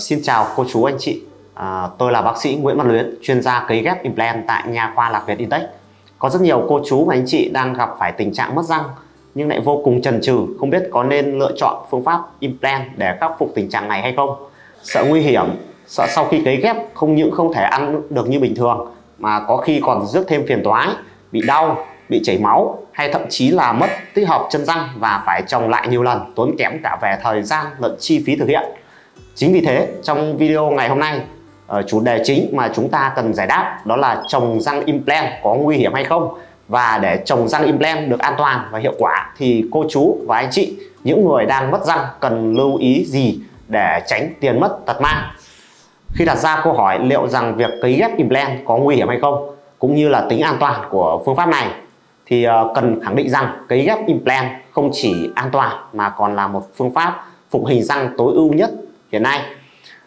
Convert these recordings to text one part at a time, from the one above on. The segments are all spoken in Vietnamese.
Xin chào cô chú anh chị. À, Tôi là bác sĩ Nguyễn Văn Luyến chuyên gia cấy ghép implant tại nha khoa Lạc Việt Intech. Có rất nhiều cô chú và anh chị đang gặp phải tình trạng mất răng nhưng lại vô cùng chần chừ không biết có nên lựa chọn phương pháp implant để khắc phục tình trạng này hay không. Sợ nguy hiểm sợ sau khi cấy ghép không những không thể ăn được như bình thường mà có khi còn rước thêm phiền toái bị đau bị chảy máu hay thậm chí là mất tích hợp chân răng và phải trồng lại nhiều lần tốn kém cả về thời gian lẫn chi phí thực hiện chính vì thế, trong video ngày hôm nay ờ, chủ đề chính mà chúng ta cần giải đáp đó là trồng răng implant có nguy hiểm hay không? Và để trồng răng implant được an toàn và hiệu quả thì cô chú và anh chị, những người đang mất răng cần lưu ý gì để tránh tiền mất tật mang? Khi đặt ra câu hỏi liệu rằng việc cấy ghép implant có nguy hiểm hay không, cũng như là tính an toàn của phương pháp này, thì ờ, cần khẳng định rằng cấy ghép implant không chỉ an toàn mà còn là một phương pháp phục hình răng tối ưu nhất hiện nay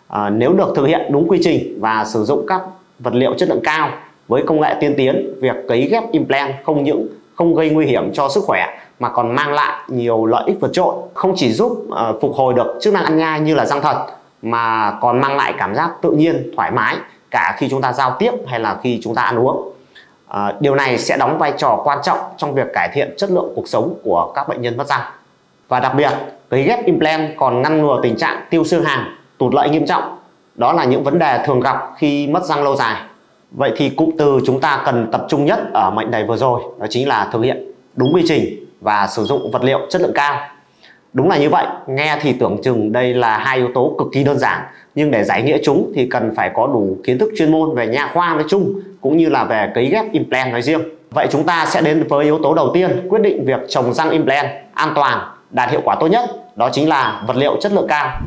à, nếu được thực hiện đúng quy trình và sử dụng các vật liệu chất lượng cao với công nghệ tiên tiến việc cấy ghép implant không những không gây nguy hiểm cho sức khỏe mà còn mang lại nhiều lợi ích vượt trội không chỉ giúp uh, phục hồi được chức năng ăn nhai như là răng thật mà còn mang lại cảm giác tự nhiên thoải mái cả khi chúng ta giao tiếp hay là khi chúng ta ăn uống. À, điều này sẽ đóng vai trò quan trọng trong việc cải thiện chất lượng cuộc sống của các bệnh nhân mất răng. Và đặc biệt với ghép implant còn ngăn ngừa tình trạng tiêu xương hàm, tụt lợi nghiêm trọng. Đó là những vấn đề thường gặp khi mất răng lâu dài. Vậy thì cụm từ chúng ta cần tập trung nhất ở mệnh đề vừa rồi, đó chính là thực hiện đúng quy trình và sử dụng vật liệu chất lượng cao. Đúng là như vậy, nghe thì tưởng chừng đây là hai yếu tố cực kỳ đơn giản, nhưng để giải nghĩa chúng thì cần phải có đủ kiến thức chuyên môn về nha khoa nói chung cũng như là về cấy ghép implant nói riêng. Vậy chúng ta sẽ đến với yếu tố đầu tiên, quyết định việc trồng răng implant an toàn, đạt hiệu quả tốt nhất đó chính là vật liệu chất lượng cao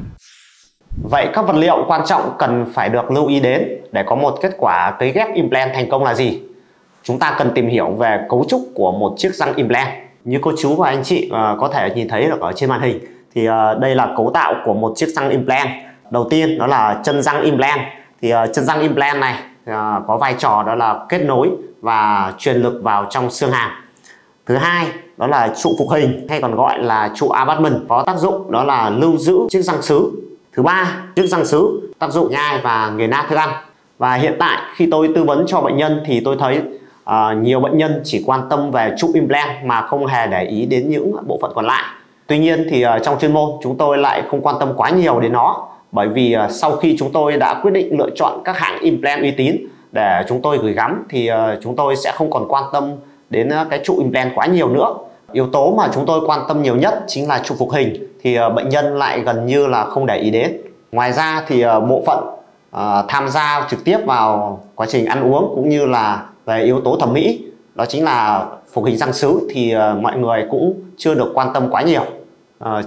Vậy các vật liệu quan trọng cần phải được lưu ý đến để có một kết quả cấy ghép implant thành công là gì? Chúng ta cần tìm hiểu về cấu trúc của một chiếc răng implant. Như cô chú và anh chị à, có thể nhìn thấy được ở trên màn hình, thì à, đây là cấu tạo của một chiếc răng implant. Đầu tiên, đó là chân răng implant. Thì à, chân răng implant này có vai trò đó là kết nối và truyền lực vào trong xương hàm. Thứ hai đó là trụ phục hình hay còn gọi là trụ abutment có tác dụng đó là lưu giữ chiếc răng sứ. Thứ ba chiếc răng sứ tác dụng nhai và nghiền nát thức ăn và hiện tại khi tôi tư vấn cho bệnh nhân thì tôi thấy uh, nhiều bệnh nhân chỉ quan tâm về trụ implant mà không hề để ý đến những bộ phận còn lại. Tuy nhiên thì uh, trong chuyên môn chúng tôi lại không quan tâm quá nhiều đến nó bởi vì uh, sau khi chúng tôi đã quyết định lựa chọn các hãng implant uy tín để chúng tôi gửi gắm thì uh, chúng tôi sẽ không còn quan tâm đến uh, cái trụ implant quá nhiều nữa yếu tố mà chúng tôi quan tâm nhiều nhất chính là trụ phục hình. Thì ờ, bệnh nhân lại gần như là không để ý đến. Ngoài ra thì ờ, bộ phận ờ, tham gia trực tiếp vào quá trình ăn uống cũng như là về yếu tố thẩm mỹ, đó chính là phục hình răng sứ thì mọi người cũng chưa được quan tâm quá nhiều.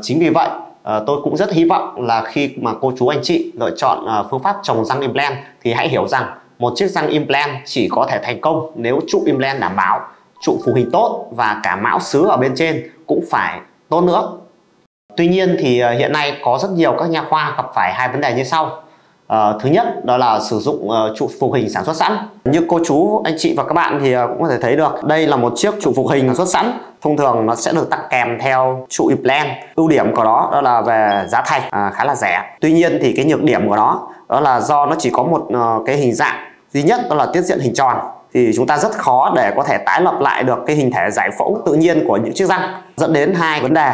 Chính vì vậy tôi cũng rất hy vọng là khi mà cô chú anh chị lựa chọn phương pháp trồng răng implant thì hãy hiểu rằng một chiếc răng implant chỉ có thể thành công nếu trụ implant đảm bảo trụ phù hình tốt và cả mão xứ ở bên trên cũng phải tốt nữa. Tuy nhiên thì ờ, hiện nay có rất nhiều các nhà khoa gặp phải hai vấn đề như sau. À, thứ nhất đó là sử dụng uh, trụ phục hình sản xuất sẵn. Như cô chú anh chị và các bạn thì uh, cũng có thể thấy được đây là một chiếc trụ phục hình sản xuất sẵn. Thông thường nó sẽ được tặng kèm theo trụ implant. Ưu điểm của nó đó là về giá thành uh, khá là rẻ. Tuy nhiên thì cái nhược điểm của nó đó là do nó chỉ có một uh, cái hình dạng duy nhất đó là tiết diện hình tròn thì chúng ta rất khó để có thể tái lập lại được cái hình thể giải phẫu tự nhiên của những chiếc răng. Dẫn đến hai vấn đề.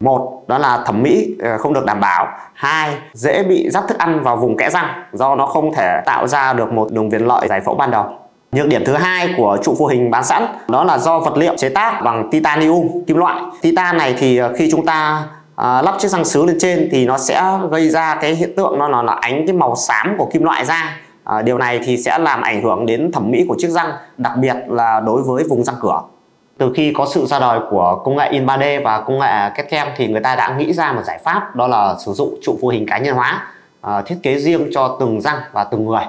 Một đó là thẩm mỹ ờ, không được đảm bảo. Hai dễ bị rắc thức ăn vào vùng kẽ răng do nó không thể tạo ra được một đường viền lợi giải phẫu ban đầu. Nhược điểm thứ hai của trụ vô hình bán sẵn đó là do vật liệu chế tác bằng titanium kim loại. Titan này thì ờ, khi chúng ta à, lắp chiếc răng sứ lên trên thì nó sẽ gây ra cái hiện tượng nó là ánh cái màu xám của kim loại ra à, điều này thì sẽ làm ảnh hưởng đến thẩm mỹ của chiếc răng đặc biệt là đối với vùng răng cửa. Từ khi có sự ra đời của công nghệ in 3D và công nghệ kết kem thì người ta đã nghĩ ra một giải pháp đó là sử dụng trụ vô hình cá nhân hóa à, thiết kế riêng cho từng răng và từng người.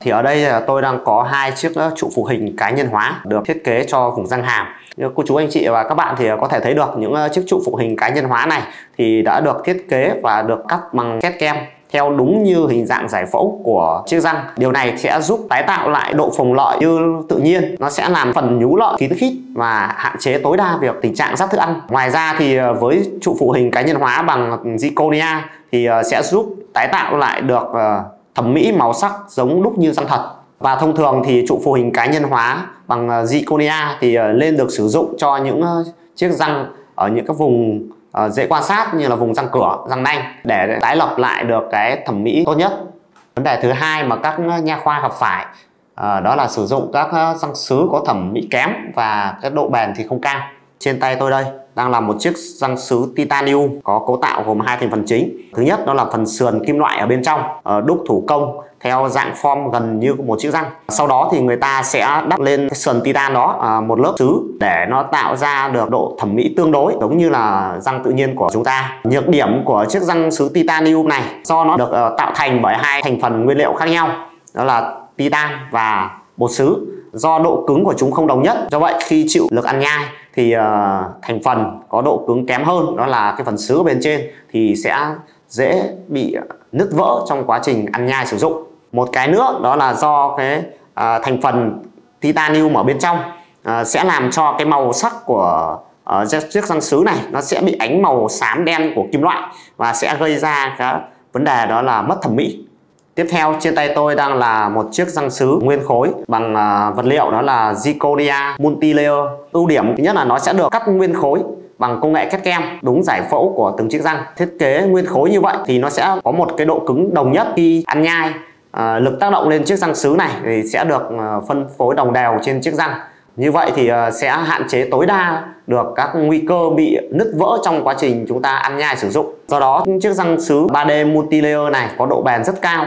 Thì ở đây ờ, tôi đang có hai chiếc trụ phụ hình cá nhân hóa được thiết kế cho vùng răng hàm. Cô chú anh chị và các bạn thì có thể thấy được những chiếc trụ phụ hình cá nhân hóa này thì đã được thiết kế và được cắt bằng két kem theo đúng như hình dạng giải phẫu của chiếc răng. Điều này sẽ giúp tái tạo lại độ phồng lợi như tự nhiên. Nó sẽ làm phần nhú lợi kín khít và hạn chế tối đa việc tình trạng rác thức ăn. Ngoài ra thì ờ, với trụ phụ hình cá nhân hóa bằng zirconia thì ờ, sẽ giúp tái tạo lại được ờ, thẩm mỹ màu sắc giống đúc như răng thật. Và thông thường thì trụ phụ hình cá nhân hóa bằng zirconia thì lên được sử dụng cho những chiếc răng ở những các vùng uh, dễ quan sát như là vùng răng cửa, răng nanh để tái lập lại được cái thẩm mỹ tốt nhất. Vấn đề thứ hai mà các nha khoa gặp phải uh, đó là sử dụng các ờ, răng sứ có thẩm mỹ kém và cái độ bền thì không cao. Trên tay tôi đây đang là một chiếc răng sứ titanium có cấu tạo gồm hai thành phần chính. Thứ nhất đó là phần sườn kim loại ở bên trong, ờ, đúc thủ công theo dạng form gần như một chiếc răng. Sau đó thì người ta sẽ đắp lên cái sườn titan đó ờ, một lớp sứ để nó tạo ra được độ thẩm mỹ tương đối giống như là răng tự nhiên của chúng ta. Nhược điểm của chiếc răng sứ titanium này do nó được ờ, tạo thành bởi hai thành phần nguyên liệu khác nhau đó là titan và bột sứ. Do độ cứng của chúng không đồng nhất do vậy khi chịu lực ăn nhai thì uh, ờ, thành phần có độ cứng kém hơn đó là cái phần sứ bên trên thì sẽ dễ bị nứt vỡ trong quá trình ăn nhai sử dụng. Một cái nữa đó là do cái uh, thành phần titanium ở bên trong uh, sẽ làm cho cái màu sắc của uh, chiếc răng sứ này nó sẽ bị ánh màu xám đen của kim loại và sẽ gây ra cái vấn đề đó là mất thẩm mỹ. Tiếp theo trên tay tôi đang là một chiếc răng sứ nguyên khối bằng uh, vật liệu đó là zirconia multilayer. Ưu điểm thứ nhất là nó sẽ được cắt nguyên khối bằng công nghệ cắt kem đúng giải phẫu của từng chiếc răng. Thiết kế nguyên khối như vậy thì nó sẽ có một cái độ cứng đồng nhất khi ăn nhai Uh, lực tác động lên chiếc răng sứ này thì sẽ được uh, phân phối đồng đều trên chiếc răng như vậy thì sẽ hạn chế tối đa được các nguy cơ bị nứt vỡ trong quá trình chúng ta ăn nhai sử dụng do đó chiếc răng sứ 3D multilayer này có độ bền rất cao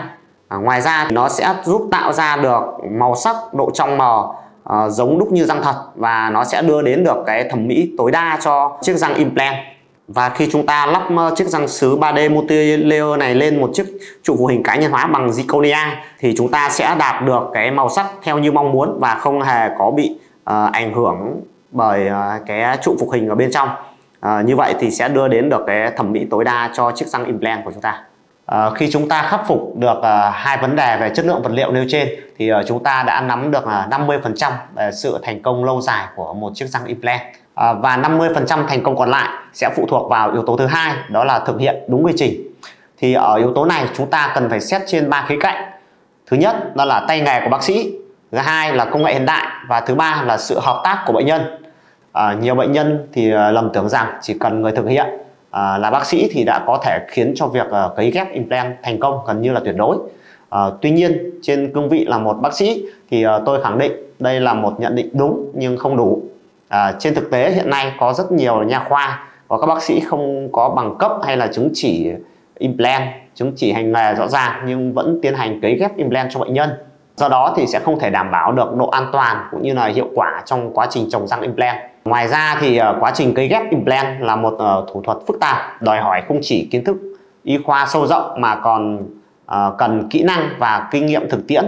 à, ngoài ra thì nó sẽ giúp tạo ra được màu sắc độ trong mờ à, giống đúc như răng thật và nó sẽ đưa đến được cái thẩm mỹ tối đa cho chiếc răng implant và khi chúng ta lắp chiếc răng sứ 3D multi-layer này lên một chiếc trụ phụ hình cá nhân hóa bằng zirconia thì chúng ta sẽ đạt được cái màu sắc theo như mong muốn và không hề có bị uh, ảnh hưởng bởi uh, cái trụ phục hình ở bên trong. Uh, như vậy thì sẽ đưa đến được cái thẩm mỹ tối đa cho chiếc răng implant của chúng ta. Ờ, khi chúng ta khắc phục được ờ, hai vấn đề về chất lượng vật liệu nêu trên thì ờ, chúng ta đã nắm được 50% về sự thành công lâu dài của một chiếc răng implant. À, và 50% thành công còn lại sẽ phụ thuộc vào yếu tố thứ hai đó là thực hiện đúng quy trình. Thì ở yếu tố này chúng ta cần phải xét trên ba khía cạnh. Thứ nhất đó là tay nghề của bác sĩ. Thứ hai là công nghệ hiện đại. Và thứ ba là sự hợp tác của bệnh nhân. À, nhiều bệnh nhân thì lầm tưởng rằng chỉ cần người thực hiện à, là bác sĩ thì đã có thể khiến cho việc à, cấy ghép implant thành công gần như là tuyệt đối. À, tuy nhiên trên cương vị là một bác sĩ thì à, tôi khẳng định đây là một nhận định đúng nhưng không đủ. À, trên thực tế hiện nay có rất nhiều nha khoa có các bác sĩ không có bằng cấp hay là chứng chỉ implant chứng chỉ hành nghề rõ ràng nhưng vẫn tiến hành cấy ghép implant cho bệnh nhân do đó thì sẽ không thể đảm bảo được độ an toàn cũng như là hiệu quả trong quá trình trồng răng implant ngoài ra thì ờ, quá trình cấy ghép implant là một ờ, thủ thuật phức tạp, đòi hỏi không chỉ kiến thức y khoa sâu rộng mà còn ờ, cần kỹ năng và kinh nghiệm thực tiễn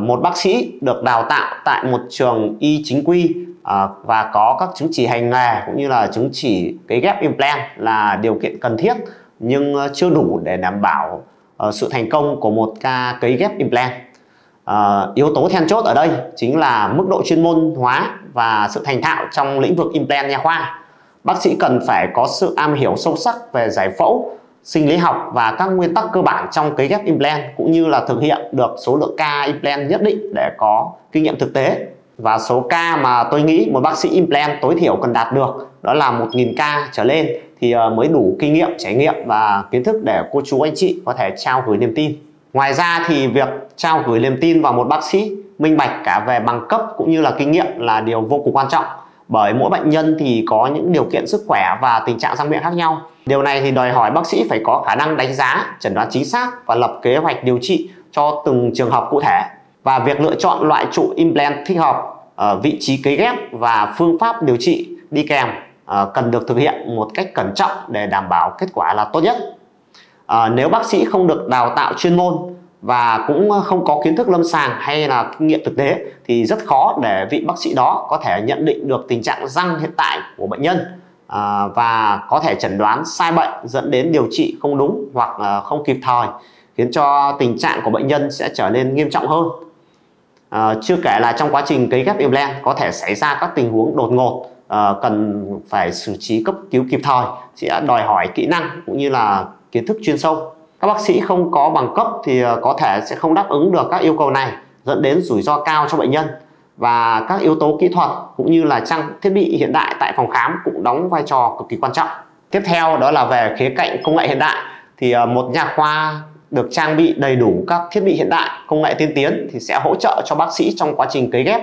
một bác sĩ được đào tạo tại một trường y chính quy và có các chứng chỉ hành nghề cũng như là chứng chỉ cấy ghép implant là điều kiện cần thiết nhưng chưa đủ để đảm bảo sự thành công của một ca cấy ghép implant. Uh, yếu tố then chốt ở đây chính là mức độ chuyên môn hóa và sự thành thạo trong lĩnh vực implant nha khoa. Bác sĩ cần phải có sự am hiểu sâu sắc về giải phẫu, sinh lý học và các nguyên tắc cơ bản trong cấy ghép implant cũng như là thực hiện được số lượng ca implant nhất định để có kinh nghiệm thực tế và số ca mà tôi nghĩ một bác sĩ implant tối thiểu cần đạt được đó là 1.000 ca trở lên thì ờ, mới đủ kinh nghiệm, trải nghiệm và kiến thức để cô chú anh chị có thể trao gửi niềm tin. Ngoài ra thì việc trao gửi niềm tin vào một bác sĩ minh bạch cả về bằng cấp cũng như là kinh nghiệm là điều vô cùng quan trọng. Bởi mỗi bệnh nhân thì có những điều kiện sức khỏe và tình trạng răng miệng khác nhau. Điều này thì đòi hỏi bác sĩ phải có khả năng đánh giá, chẩn đoán chính xác và lập kế hoạch điều trị cho từng trường hợp cụ thể. Và việc lựa chọn loại trụ implant thích hợp ở vị trí cấy ghép và phương pháp điều trị đi kèm ờ, cần được thực hiện một cách cẩn trọng để đảm bảo kết quả là tốt nhất à, nếu bác sĩ không được đào tạo chuyên môn và cũng không có kiến thức lâm sàng hay là kinh nghiệm thực tế thì rất khó để vị bác sĩ đó có thể nhận định được tình trạng răng hiện tại của bệnh nhân. À, và có thể chẩn đoán sai bệnh dẫn đến điều trị không đúng hoặc à, không kịp thời khiến cho tình trạng của bệnh nhân sẽ trở nên nghiêm trọng hơn. À, chưa kể là trong quá trình cấy ghép implant có thể xảy ra các tình huống đột ngột à, cần phải xử trí cấp cứu kịp thời sẽ đòi hỏi kỹ năng cũng như là kiến thức chuyên sâu. Các bác sĩ không có bằng cấp thì ờ, có thể sẽ không đáp ứng được các yêu cầu này, dẫn đến rủi ro cao cho bệnh nhân. Và các yếu tố kỹ thuật cũng như là trang thiết bị hiện đại tại phòng khám cũng đóng vai trò cực kỳ quan trọng. Tiếp theo đó là về khía cạnh công nghệ hiện đại. Thì ờ, một nhà khoa được trang bị đầy đủ các thiết bị hiện đại, công nghệ tiên tiến thì sẽ hỗ trợ cho bác sĩ trong quá trình cấy ghép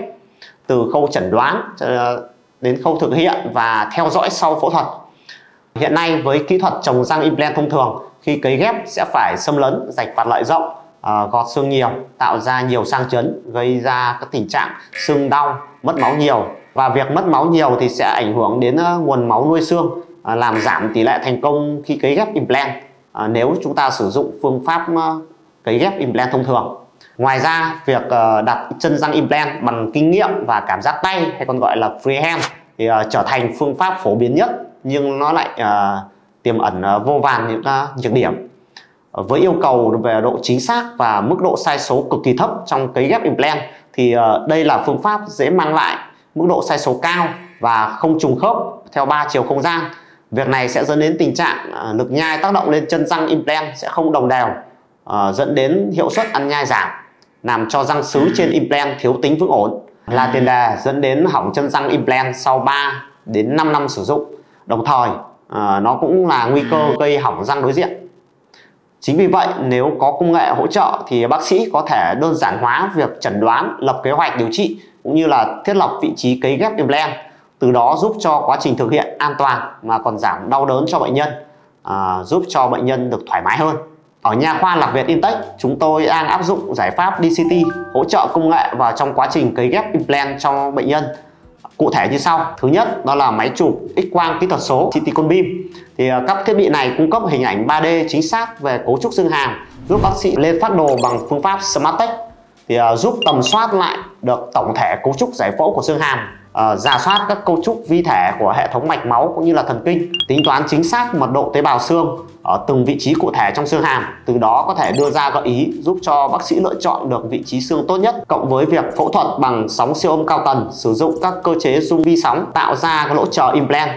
từ khâu chẩn đoán ờ, đến khâu thực hiện và theo dõi sau phẫu thuật hiện nay với kỹ thuật trồng răng implant thông thường khi cấy ghép sẽ phải xâm lấn rạch vạt lợi rộng à, gọt xương nhiều tạo ra nhiều sang chấn gây ra các tình trạng xương đau mất máu nhiều. Và việc mất máu nhiều thì sẽ ảnh hưởng đến à, nguồn máu nuôi xương à, làm giảm tỷ lệ thành công khi cấy ghép implant nếu chúng ta sử dụng phương pháp uh, cấy ghép implant thông thường. Ngoài ra việc uh, đặt chân răng implant bằng kinh nghiệm và cảm giác tay hay còn gọi là freehand thì uh, trở thành phương pháp phổ biến nhất nhưng nó lại uh, tiềm ẩn uh, vô vàn những uh, nhược điểm. Uh, với yêu cầu về độ chính xác và mức độ sai số cực kỳ thấp trong cấy ghép implant thì uh, đây là phương pháp dễ mang lại mức độ sai số cao và không trùng khớp theo ba chiều không gian. Việc này sẽ dẫn đến tình trạng uh, lực nhai tác động lên chân răng implant sẽ không đồng đều uh, dẫn đến hiệu suất ăn nhai giảm làm cho răng sứ trên implant thiếu tính vững ổn. Là tiền đề dẫn đến hỏng chân răng implant sau 3 đến 5 năm sử dụng đồng thời à, nó cũng là nguy cơ gây hỏng răng đối diện. Chính vì vậy nếu có công nghệ hỗ trợ thì bác sĩ có thể đơn giản hóa việc chẩn đoán, lập kế hoạch điều trị cũng như là thiết lập vị trí cấy ghép implant từ đó giúp cho quá trình thực hiện an toàn mà còn giảm đau đớn cho bệnh nhân à, giúp cho bệnh nhân được thoải mái hơn. Ở nhà khoa Lạc Việt Intech chúng tôi đang áp dụng giải pháp DCT hỗ trợ công nghệ vào trong quá trình cấy ghép implant cho bệnh nhân cụ thể như sau. Thứ nhất, đó là máy chụp x quang kỹ thuật số CT con beam. Thì à, các thiết bị này cung cấp hình ảnh 3D chính xác về cấu trúc xương hàm, giúp bác sĩ lên phát đồ bằng phương pháp Smart Tech thì à, giúp tầm soát lại được tổng thể cấu trúc giải phẫu của xương hàm. Ờ, uh, giả soát các cấu trúc vi thể của hệ thống mạch máu cũng như là thần kinh tính toán chính xác mật độ tế bào xương ở từng vị trí cụ thể trong xương hàm từ đó có thể đưa ra gợi ý giúp cho bác sĩ lựa chọn được vị trí xương tốt nhất cộng với việc phẫu thuật bằng sóng siêu âm cao tần sử dụng các cơ chế dung vi sóng tạo ra cái lỗ chờ implant.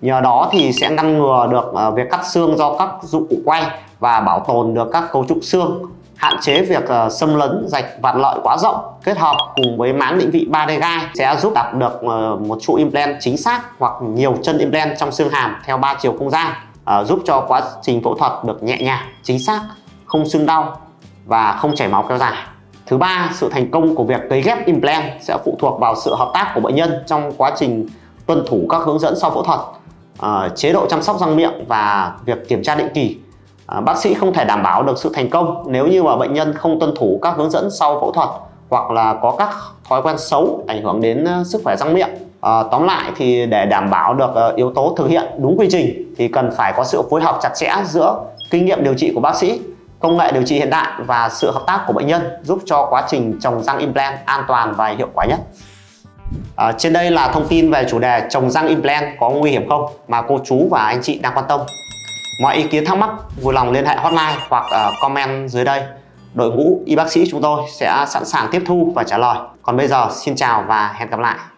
Nhờ đó thì sẽ ngăn ngừa được ờ, việc cắt xương do các dụng cụ quay và bảo tồn được các cấu trúc xương hạn chế việc uh, xâm lấn rạch vạt lợi quá rộng kết hợp cùng với máng định vị 3D gai sẽ giúp đặt được uh, một trụ implant chính xác hoặc nhiều chân implant trong xương hàm theo ba chiều không gian uh, giúp cho quá trình phẫu thuật được nhẹ nhàng chính xác không sưng đau và không chảy máu kéo dài. Thứ ba, sự thành công của việc cấy ghép implant sẽ phụ thuộc vào sự hợp tác của bệnh nhân trong quá trình tuân thủ các hướng dẫn sau phẫu thuật, uh, chế độ chăm sóc răng miệng và việc kiểm tra định kỳ à, bác sĩ không thể đảm bảo được sự thành công nếu như mà bệnh nhân không tuân thủ các hướng dẫn sau phẫu thuật hoặc là có các thói quen xấu ảnh hưởng đến ờ, sức khỏe răng miệng. À, tóm lại thì để đảm bảo được yếu tố thực hiện đúng quy trình thì cần phải có sự phối hợp chặt chẽ giữa kinh nghiệm điều trị của bác sĩ công nghệ điều trị hiện đại và sự hợp tác của bệnh nhân giúp cho quá trình trồng răng implant an toàn và hiệu quả nhất. À, trên đây là thông tin về chủ đề trồng răng implant có nguy hiểm không mà cô chú và anh chị đang quan tâm. Mọi ý kiến thắc mắc, vui lòng liên hệ hotline hoặc ờ, comment dưới đây. Đội ngũ y bác sĩ chúng tôi sẽ sẵn sàng tiếp thu và trả lời. Còn bây giờ, xin chào và hẹn gặp lại.